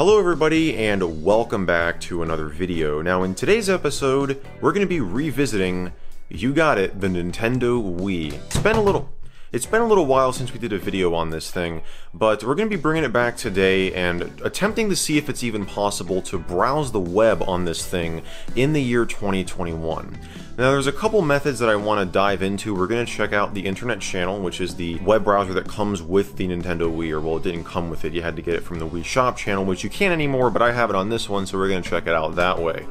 Hello everybody and welcome back to another video. Now in today's episode, we're going to be revisiting, you got it, the Nintendo Wii. It's been a little it's been a little while since we did a video on this thing, but we're going to be bringing it back today and attempting to see if it's even possible to browse the web on this thing in the year 2021. Now there's a couple methods that I want to dive into. We're going to check out the internet channel, which is the web browser that comes with the Nintendo Wii, or well it didn't come with it, you had to get it from the Wii Shop channel, which you can't anymore, but I have it on this one, so we're going to check it out that way.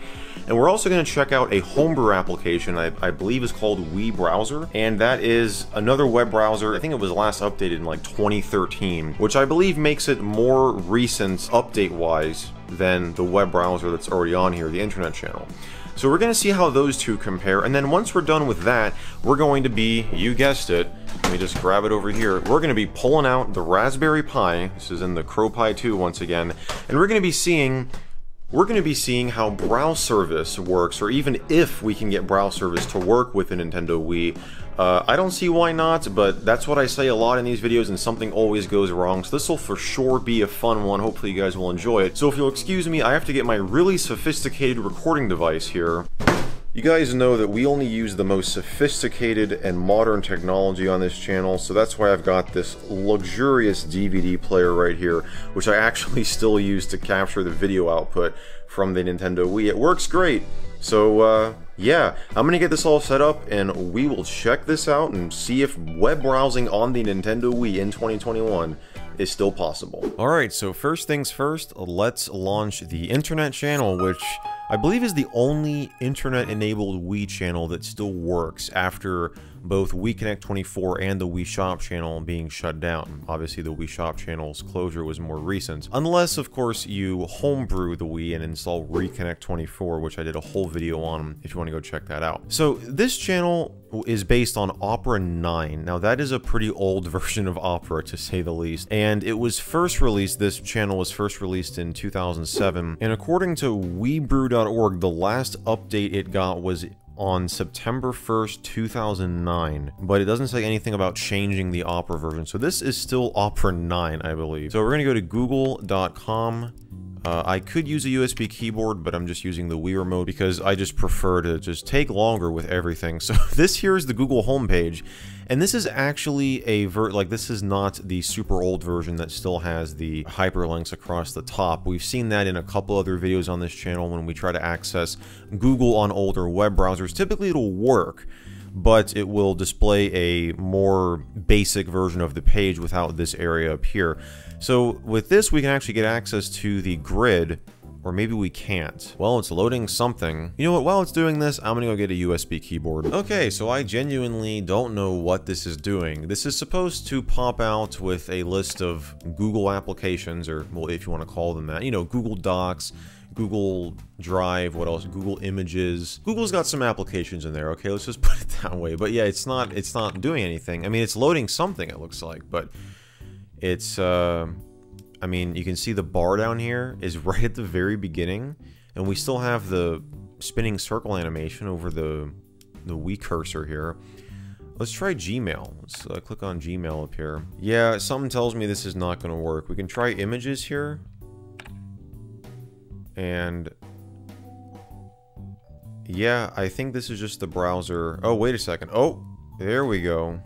And we're also going to check out a homebrew application I, I believe is called WiiBrowser, and that is another web browser. I think it was last updated in like 2013, which I believe makes it more recent update-wise than the web browser that's already on here, the internet channel. So we're going to see how those two compare, and then once we're done with that, we're going to be, you guessed it, let me just grab it over here, we're going to be pulling out the Raspberry Pi, this is in the CrowPi 2 once again, and we're going to be seeing we're going to be seeing how Browservice works, or even if we can get Browservice to work with a Nintendo Wii. Uh, I don't see why not, but that's what I say a lot in these videos, and something always goes wrong, so this will for sure be a fun one. Hopefully you guys will enjoy it. So if you'll excuse me, I have to get my really sophisticated recording device here. You guys know that we only use the most sophisticated and modern technology on this channel, so that's why I've got this luxurious DVD player right here, which I actually still use to capture the video output from the Nintendo Wii. It works great, so uh, yeah, I'm gonna get this all set up and we will check this out and see if web browsing on the Nintendo Wii in 2021 is still possible. Alright, so first things first, let's launch the internet channel, which I believe is the only internet-enabled Wii channel that still works after both Wii Connect 24 and the Wii Shop channel being shut down. Obviously, the Wii Shop channel's closure was more recent. Unless, of course, you homebrew the Wii and install RiiConnect24, which I did a whole video on if you want to go check that out. So this channel is based on Opera 9. Now that is a pretty old version of Opera to say the least, and it was first released, this channel was first released in 2007, and according to WiiBrew.org, the last update it got was on September 1st, 2009, but it doesn't say anything about changing the Opera version. So this is still Opera 9, I believe. So we're going to go to google.com uh, I could use a USB keyboard, but I'm just using the Wii remote because I just prefer to just take longer with everything. So this here is the Google homepage, and this is actually a ver like this is not the super old version that still has the hyperlinks across the top. We've seen that in a couple other videos on this channel when we try to access Google on older web browsers. Typically it'll work, but it will display a more basic version of the page without this area up here. So with this, we can actually get access to the grid or maybe we can't. Well, it's loading something. You know what, while it's doing this, I'm gonna go get a USB keyboard. Okay, so I genuinely don't know what this is doing. This is supposed to pop out with a list of Google applications, or well, if you wanna call them that, you know, Google Docs, Google Drive, what else? Google Images. Google's got some applications in there, okay? Let's just put it that way. But yeah, it's not it's not doing anything. I mean, it's loading something it looks like, but it's, uh, I mean, you can see the bar down here is right at the very beginning, and we still have the spinning circle animation over the, the Wii cursor here. Let's try Gmail. Let's uh, click on Gmail up here. Yeah, something tells me this is not going to work. We can try images here. And yeah, I think this is just the browser. Oh, wait a second. Oh, there we go.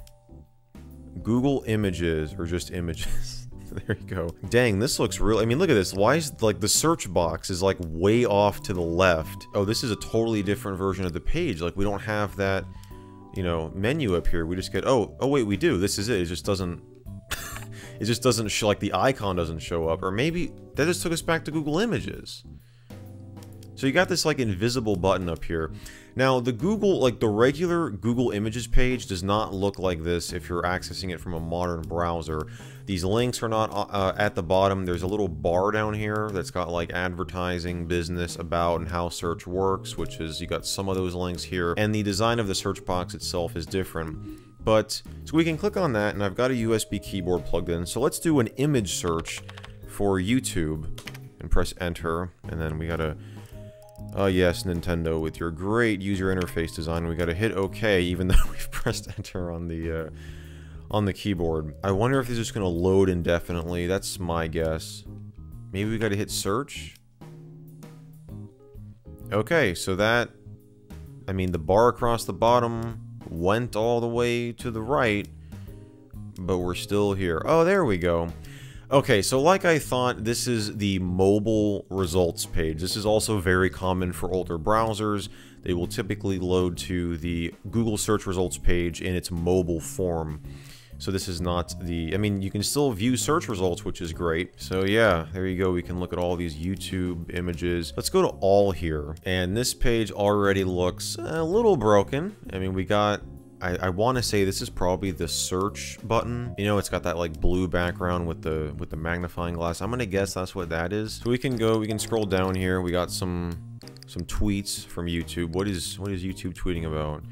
Google Images, or just images. there you go. Dang, this looks real. I mean, look at this. Why is, like, the search box is, like, way off to the left. Oh, this is a totally different version of the page. Like, we don't have that, you know, menu up here. We just get, oh, oh, wait, we do. This is it. It just doesn't, it just doesn't show, like, the icon doesn't show up. Or maybe that just took us back to Google Images. So you got this, like, invisible button up here. Now, the Google, like the regular Google Images page does not look like this if you're accessing it from a modern browser. These links are not uh, uh, at the bottom. There's a little bar down here that's got like advertising, business, about, and how search works, which is, you got some of those links here. And the design of the search box itself is different. But, so we can click on that, and I've got a USB keyboard plugged in. So let's do an image search for YouTube, and press enter, and then we gotta uh, yes, Nintendo, with your great user interface design, we gotta hit OK, even though we've pressed enter on the, uh, on the keyboard. I wonder if this is gonna load indefinitely, that's my guess. Maybe we gotta hit search? Okay, so that... I mean, the bar across the bottom went all the way to the right, but we're still here. Oh, there we go. Okay, so like I thought, this is the mobile results page. This is also very common for older browsers. They will typically load to the Google search results page in its mobile form. So this is not the, I mean, you can still view search results, which is great. So yeah, there you go. We can look at all these YouTube images. Let's go to all here. And this page already looks a little broken. I mean, we got I, I want to say this is probably the search button. You know, it's got that like blue background with the with the magnifying glass. I'm gonna guess that's what that is. So we can go, we can scroll down here. We got some some tweets from YouTube. What is what is YouTube tweeting about?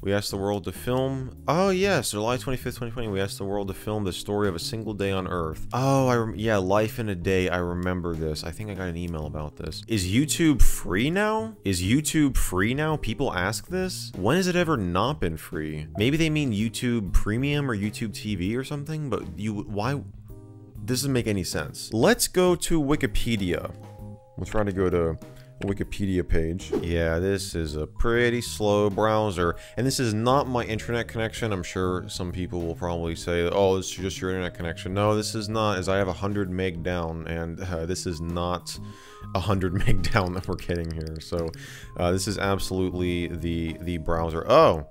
We asked the world to film. Oh yes, July 25th, 2020. We asked the world to film the story of a single day on Earth. Oh, I yeah, life in a day. I remember this. I think I got an email about this. Is YouTube free now? Is YouTube free now? People ask this. When has it ever not been free? Maybe they mean YouTube Premium or YouTube TV or something. But you, why? This doesn't make any sense. Let's go to Wikipedia. We'll try to go to Wikipedia page. Yeah, this is a pretty slow browser, and this is not my internet connection. I'm sure some people will probably say, oh, is just your internet connection. No, this is not, as I have 100 meg down, and uh, this is not 100 meg down that we're getting here. So uh, this is absolutely the, the browser. Oh,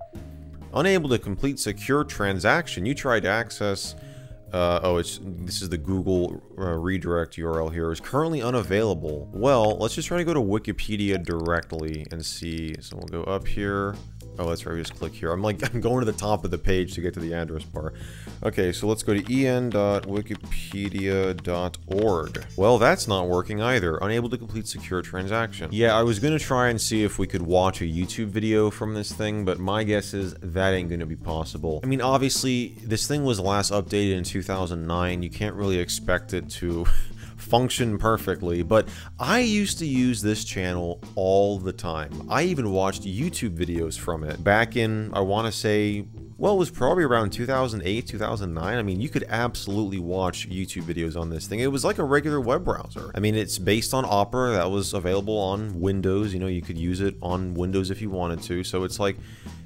unable to complete secure transaction. You tried to access uh, oh, it's this is the Google uh, redirect URL here is currently unavailable. Well, let's just try to go to Wikipedia directly and see. So we'll go up here. Oh, that's right. We just click here. I'm like, I'm going to the top of the page to get to the address bar. Okay, so let's go to en.wikipedia.org. Well, that's not working either. Unable to complete secure transaction. Yeah, I was going to try and see if we could watch a YouTube video from this thing, but my guess is that ain't going to be possible. I mean, obviously, this thing was last updated in 2009. You can't really expect it to function perfectly, but I used to use this channel all the time. I even watched YouTube videos from it back in, I want to say, well, it was probably around 2008, 2009. I mean, you could absolutely watch YouTube videos on this thing. It was like a regular web browser. I mean, it's based on Opera that was available on Windows. You know, you could use it on Windows if you wanted to. So it's like,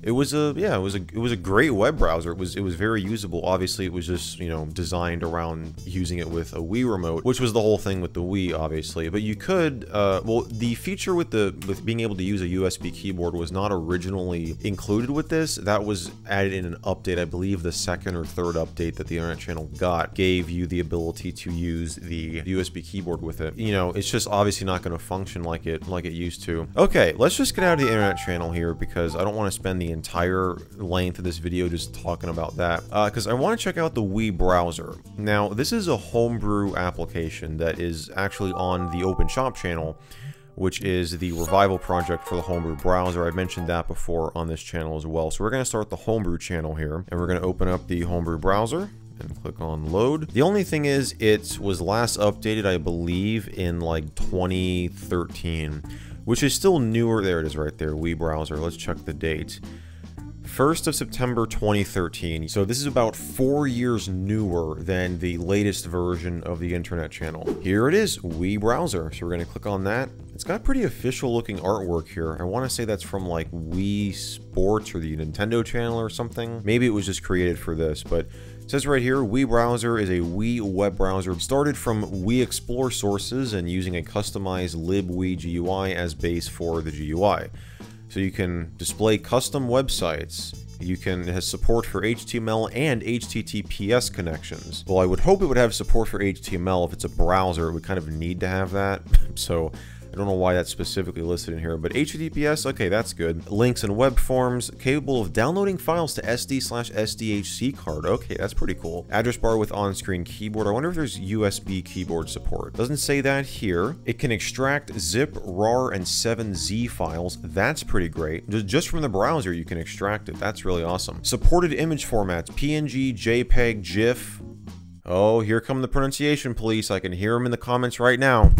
it was a yeah, it was a it was a great web browser. It was it was very usable. Obviously, it was just you know designed around using it with a Wii remote, which was the whole thing with the Wii, obviously. But you could uh, well the feature with the with being able to use a USB keyboard was not originally included with this. That was added in an update. I believe the second or third update that the Internet Channel got gave you the ability to use the USB keyboard with it. You know, it's just obviously not going to function like it like it used to. Okay, let's just get out of the Internet Channel here because I don't want to spend the entire length of this video just talking about that because uh, I want to check out the Wii browser. Now, this is a homebrew application that is actually on the Open Shop channel which is the revival project for the homebrew browser. I've mentioned that before on this channel as well. So we're going to start the homebrew channel here, and we're going to open up the homebrew browser and click on load. The only thing is it was last updated, I believe, in like 2013, which is still newer. There it is right there, Wii browser. Let's check the date. 1st of September 2013. So this is about four years newer than the latest version of the internet channel. Here it is, Wii browser. So we're to click on that. It's got pretty official looking artwork here. I want to say that's from like Wii Sports or the Nintendo channel or something. Maybe it was just created for this, but says right here, WiiBrowser is a Wii web browser started from WiiXplorer sources and using a customized libwiigui as base for the GUI. So you can display custom websites. You can, it has support for HTML and HTTPS connections. Well, I would hope it would have support for HTML. If it's a browser, it would kind of need to have that. so I don't know why that's specifically listed in here, but HTTPS, okay, that's good. Links and web forms, capable of downloading files to SD slash SDHC card. Okay, that's pretty cool. Address bar with on-screen keyboard. I wonder if there's USB keyboard support. Doesn't say that here. It can extract zip, RAR, and 7Z files. That's pretty great. Just from the browser, you can extract it. That's really awesome. Supported image formats, PNG, JPEG, GIF. Oh, here come the pronunciation police. I can hear them in the comments right now.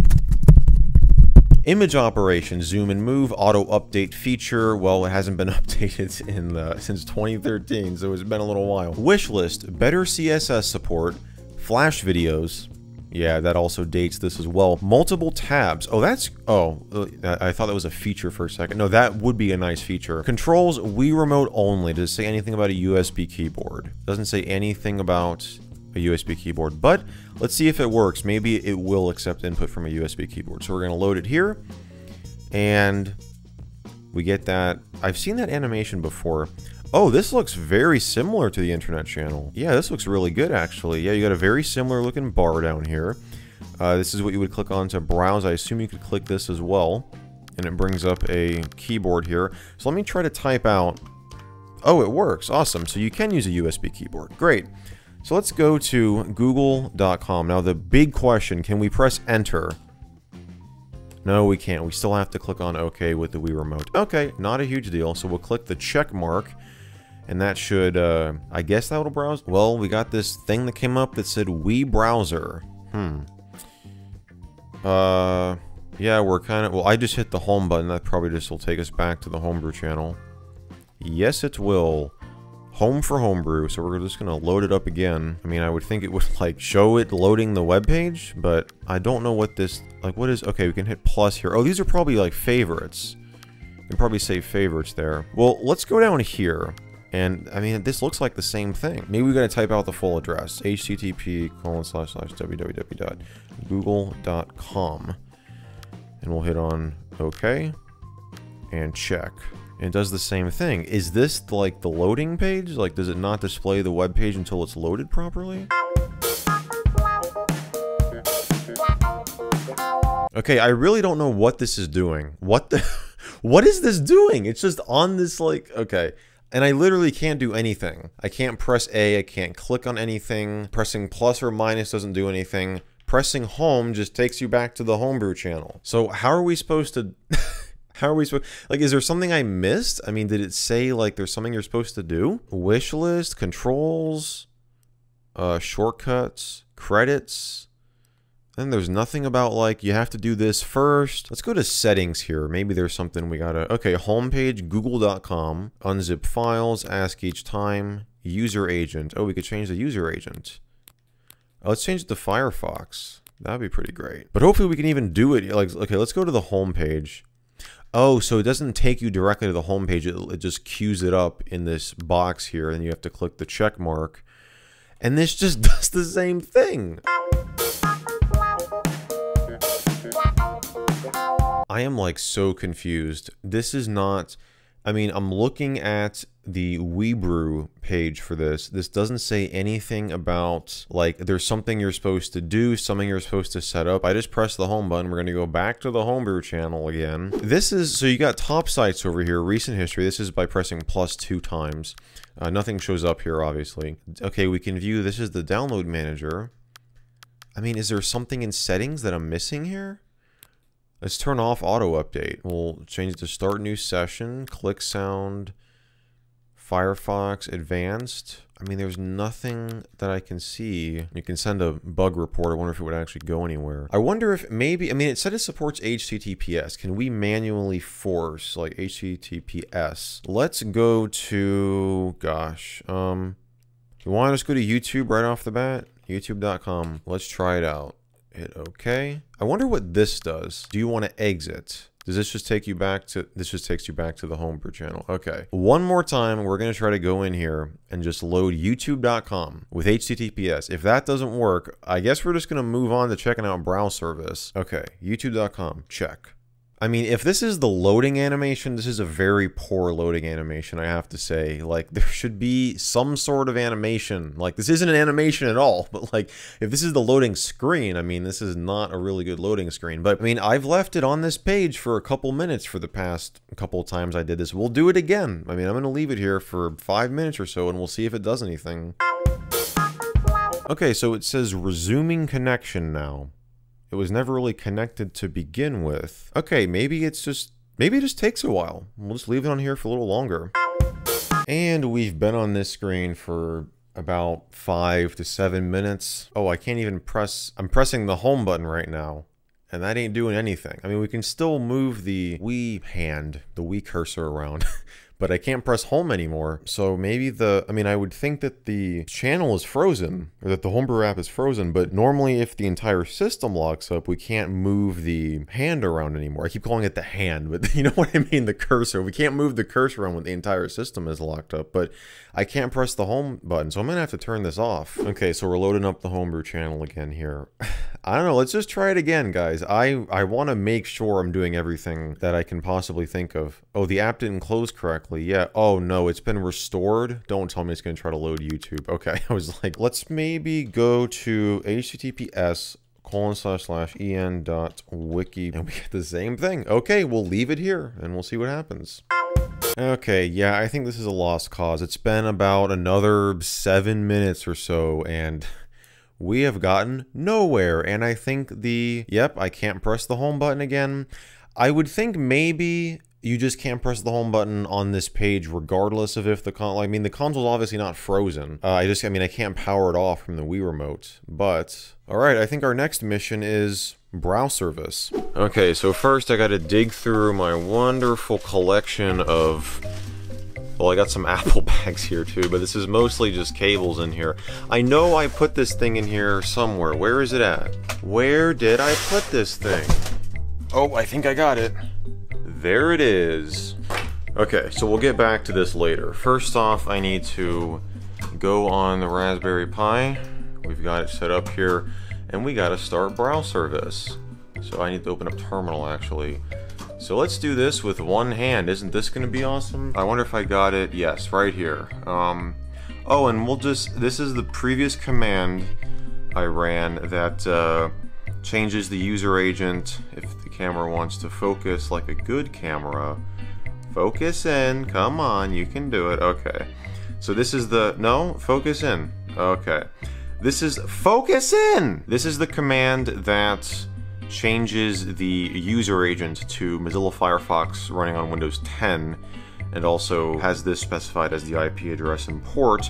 Image operation, zoom and move, auto update feature. Well, it hasn't been updated in the, since 2013, so it's been a little while. Wish list, better CSS support, flash videos, Yeah, that also dates this as well. Multiple tabs. Oh, that's... Oh, uh, I thought that was a feature for a second. No, that would be a nice feature. Controls Wii Remote only. Does it say anything about a USB keyboard? Doesn't say anything about a USB keyboard, but let's see if it works. Maybe it will accept input from a USB keyboard. So we're going to load it here, and we get that. I've seen that animation before. Oh, this looks very similar to the internet channel. Yeah, this looks really good, actually. Yeah, you got a very similar looking bar down here. Uh, this is what you would click on to browse. I assume you could click this as well. And it brings up a keyboard here. So let me try to type out... Oh, it works. Awesome. So you can use a USB keyboard. Great. So let's go to google.com. Now the big question, can we press enter? No, we can't. We still have to click on OK with the Wii Remote. Okay, not a huge deal. So we'll click the check mark. And that should, uh, I guess that will browse. Well, we got this thing that came up that said WiiBrowser. Hmm. Uh, yeah, we're kind of, well, I just hit the home button. That probably just will take us back to the homebrew channel. Yes, it will home for homebrew, so we're just gonna load it up again. I mean, I would think it would like show it loading the web page, but I don't know what this, like what is, okay, we can hit plus here. Oh, these are probably like favorites. You can probably save favorites there. Well, let's go down here. And, I mean, this looks like the same thing. Maybe we gotta type out the full address. http colon slash slash www.google.com. And we'll hit on OK. And check it does the same thing. Is this like the loading page? Like, does it not display the web page until it's loaded properly? Okay, I really don't know what this is doing. What the... what is this doing? It's just on this, like... Okay. And I literally can't do anything. I can't press A, I can't click on anything. Pressing plus or minus doesn't do anything. Pressing home just takes you back to the homebrew channel. So how are we supposed to... How are we supposed like is there something I missed? I mean, did it say like there's something you're supposed to do? Wish list, controls, uh shortcuts, credits. Then there's nothing about like you have to do this first. Let's go to settings here. Maybe there's something we gotta okay, homepage, google.com, unzip files, ask each time, user agent. Oh, we could change the user agent. Oh, let's change it to Firefox. That'd be pretty great. But hopefully we can even do it. Like, okay, let's go to the home page. Oh, so it doesn't take you directly to the home page. It, it just queues it up in this box here, and you have to click the check mark. And this just does the same thing. I am like so confused. This is not I mean, I'm looking at the WiiBrew page for this. This doesn't say anything about, like, there's something you're supposed to do, something you're supposed to set up. I just press the home button. We're going to go back to the Homebrew channel again. This is, so you got top sites over here, recent history. This is by pressing plus two times. Uh, nothing shows up here, obviously. Okay, we can view, this is the download manager. I mean, is there something in settings that I'm missing here? Let's turn off auto update. We'll change to start new session, click sound, Firefox advanced. I mean, there's nothing that I can see. You can send a bug report. I wonder if it would actually go anywhere. I wonder if maybe, I mean, it said it supports HTTPS. Can we manually force like HTTPS? Let's go to, gosh, um, you want to just go to YouTube right off the bat? YouTube.com. Let's try it out. Hit OK. I wonder what this does. Do you want to exit? Does this just take you back to, this just takes you back to the homebrew channel. Okay. One more time, we're going to try to go in here and just load youtube.com with HTTPS. If that doesn't work, I guess we're just going to move on to checking out Browservice. Okay. youtube.com, check. I mean, if this is the loading animation, this is a very poor loading animation, I have to say. Like, there should be some sort of animation. Like, this isn't an animation at all, but like, if this is the loading screen, I mean, this is not a really good loading screen. But, I mean, I've left it on this page for a couple minutes for the past couple times I did this. We'll do it again. I mean, I'm going to leave it here for five minutes or so, and we'll see if it does anything. Okay, so it says resuming connection now. It was never really connected to begin with. Okay, maybe it's just, maybe it just takes a while. We'll just leave it on here for a little longer. And we've been on this screen for about five to seven minutes. Oh, I can't even press, I'm pressing the home button right now. And that ain't doing anything. I mean, we can still move the Wii hand, the Wii cursor around. but I can't press home anymore. So maybe the, I mean, I would think that the channel is frozen or that the homebrew app is frozen, but normally if the entire system locks up, we can't move the hand around anymore. I keep calling it the hand, but you know what I mean? The cursor. We can't move the cursor around when the entire system is locked up, but I can't press the home button. So I'm going to have to turn this off. Okay, so we're loading up the homebrew channel again here. I don't know. Let's just try it again, guys. I, I want to make sure I'm doing everything that I can possibly think of. Oh, the app didn't close correctly. Yeah. Oh, no, it's been restored. Don't tell me it's going to try to load YouTube. Okay. I was like, let's maybe go to https colon slash slash en dot wiki and we get the same thing. Okay, we'll leave it here and we'll see what happens. Okay, yeah, I think this is a lost cause. It's been about another seven minutes or so, and we have gotten nowhere. And I think the, yep, I can't press the home button again. I would think maybe you just can't press the home button on this page regardless of if the con I mean the console's obviously not frozen. Uh, I just I mean I can't power it off from the Wii remote. But all right, I think our next mission is Browservice. Okay, so first I got to dig through my wonderful collection of well, I got some Apple bags here too, but this is mostly just cables in here. I know I put this thing in here somewhere. Where is it at? Where did I put this thing? Oh, I think I got it. There it is. Okay, so we'll get back to this later. First off, I need to go on the Raspberry Pi. We've got it set up here, and we gotta start Browservice. So I need to open up terminal actually. So let's do this with one hand. Isn't this gonna be awesome? I wonder if I got it. Yes, right here. Um, oh, and we'll just, this is the previous command I ran that uh, changes the user agent if the camera wants to focus like a good camera. Focus in. Come on, you can do it. Okay. So this is the... No? Focus in. Okay. This is... Focus in! This is the command that changes the user agent to Mozilla Firefox running on Windows 10 and also has this specified as the IP address and port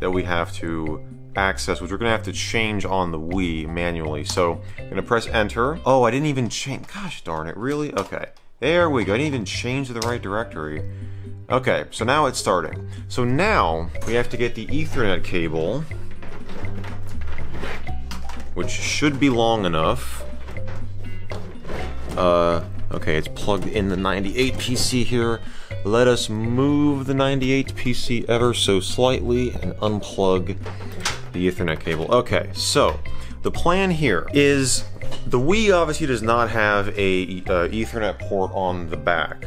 that we have to access, which we're to have to change on the Wii manually. So I'm to press enter. Oh, I didn't even change. Gosh darn it, really? Okay. There we go. I didn't even change to the right directory. Okay, so now it's starting. So now we have to get the Ethernet cable, which should be long enough. Uh, okay, it's plugged in the 98 PC here. Let us move the 98 PC ever so slightly and unplug the Ethernet cable. Okay, so the plan here is the Wii obviously does not have a uh, Ethernet port on the back,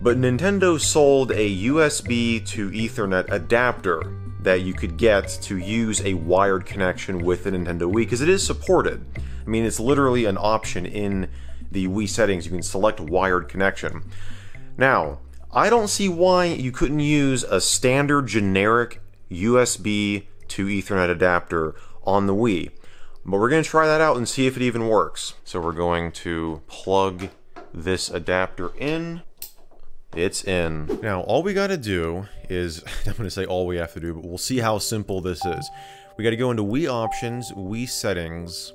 but Nintendo sold a USB to Ethernet adapter that you could get to use a wired connection with the Nintendo Wii because it is supported. I mean, it's literally an option in the Wii settings. You can select wired connection. Now, I don't see why you couldn't use a standard generic USB to Ethernet adapter on the Wii. But we're going to try that out and see if it even works. So we're going to plug this adapter in. It's in. Now, all we got to do is, I'm going to say all we have to do, but we'll see how simple this is. We got to go into Wii options, Wii settings,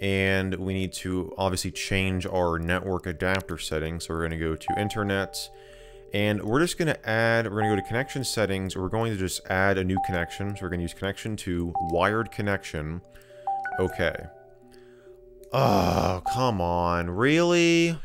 and we need to obviously change our network adapter settings. So we're going to go to internet, and we're just going to add, we're going to go to connection settings. We're going to just add a new connection. So we're going to use connection to wired connection. Okay. Oh, come on. Really?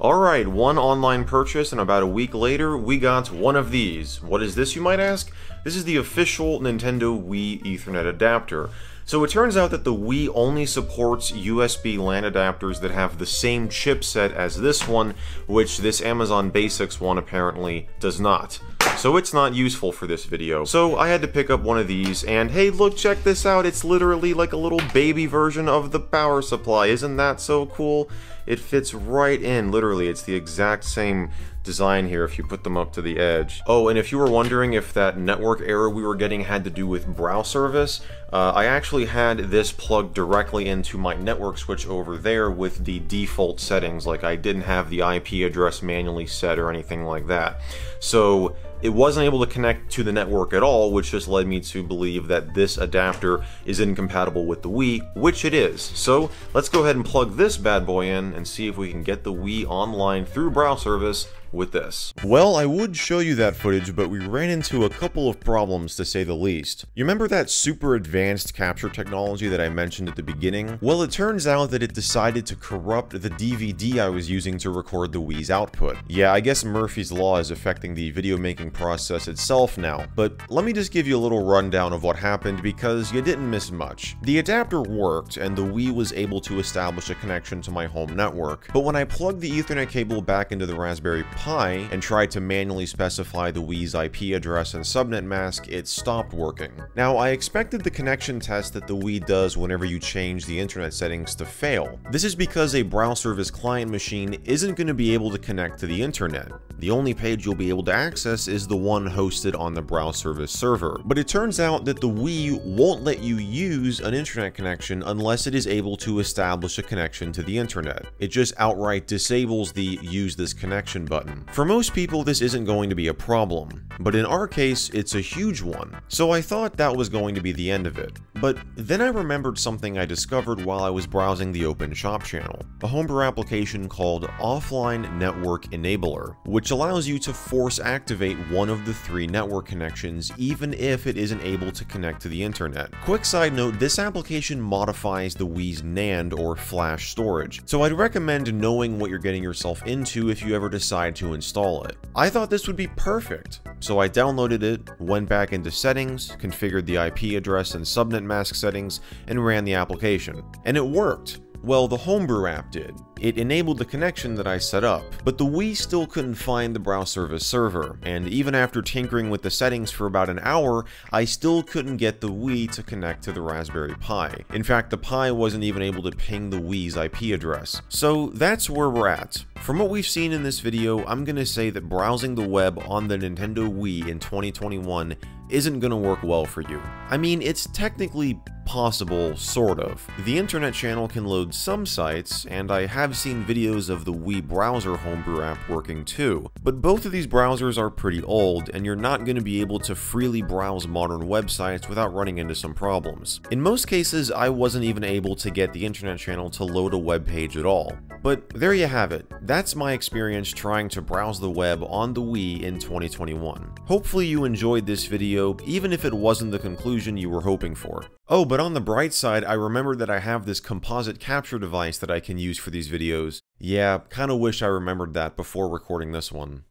Alright, one online purchase, and about a week later, we got one of these. What is this, you might ask? This is the official Nintendo Wii Ethernet adapter. So it turns out that the Wii only supports USB LAN adapters that have the same chipset as this one, which this Amazon Basics one apparently does not. So it's not useful for this video. So I had to pick up one of these, and hey look, check this out, it's literally like a little baby version of the power supply. Isn't that so cool? It fits right in, literally, it's the exact same design here if you put them up to the edge. Oh, and if you were wondering if that network error we were getting had to do with Browservice, uh, I actually had this plugged directly into my network switch over there with the default settings, like I didn't have the IP address manually set or anything like that. So it wasn't able to connect to the network at all, which just led me to believe that this adapter is incompatible with the Wii, which it is. So let's go ahead and plug this bad boy in and see if we can get the Wii online through Browservice with this. Well, I would show you that footage, but we ran into a couple of problems to say the least. You remember that super advanced capture technology that I mentioned at the beginning? Well, it turns out that it decided to corrupt the DVD I was using to record the Wii's output. Yeah, I guess Murphy's Law is affecting the video making process itself now, but let me just give you a little rundown of what happened because you didn't miss much. The adapter worked, and the Wii was able to establish a connection to my home network, but when I plugged the Ethernet cable back into the Raspberry Pi and tried to manually specify the Wii's IP address and subnet mask, it stopped working. Now, I expected the connection test that the Wii does whenever you change the internet settings to fail. This is because a Browservice client machine isn't going to be able to connect to the internet. The only page you'll be able to access is the one hosted on the Browservice server. But it turns out that the Wii won't let you use an internet connection unless it is able to establish a connection to the internet. It just outright disables the use this connection button. For most people, this isn't going to be a problem, but in our case, it's a huge one. So I thought that was going to be the end of it. But then I remembered something I discovered while I was browsing the Open Shop channel, a homebrew application called Offline Network Enabler, which allows you to force activate one of the three network connections even if it isn't able to connect to the internet. Quick side note, this application modifies the Wii's NAND or flash storage, so I'd recommend knowing what you're getting yourself into if you ever decide to install it. I thought this would be perfect, so I downloaded it, went back into settings, configured the IP address and subnet mask settings, and ran the application. And it worked. Well, the Homebrew app did. It enabled the connection that I set up, but the Wii still couldn't find the Browservice server, and even after tinkering with the settings for about an hour, I still couldn't get the Wii to connect to the Raspberry Pi. In fact, the Pi wasn't even able to ping the Wii's IP address. So that's where we're at. From what we've seen in this video, I'm gonna say that browsing the web on the Nintendo Wii in 2021 isn't gonna work well for you. I mean, it's technically possible, sort of. The internet channel can load some sites, and I have seen videos of the Wii browser homebrew app working too, but both of these browsers are pretty old, and you're not going to be able to freely browse modern websites without running into some problems. In most cases, I wasn't even able to get the internet channel to load a web page at all. But there you have it. That's my experience trying to browse the web on the Wii in 2021. Hopefully you enjoyed this video, even if it wasn't the conclusion you were hoping for. Oh, but on the bright side, I remembered that I have this composite capture device that I can use for these videos. Yeah, kinda wish I remembered that before recording this one.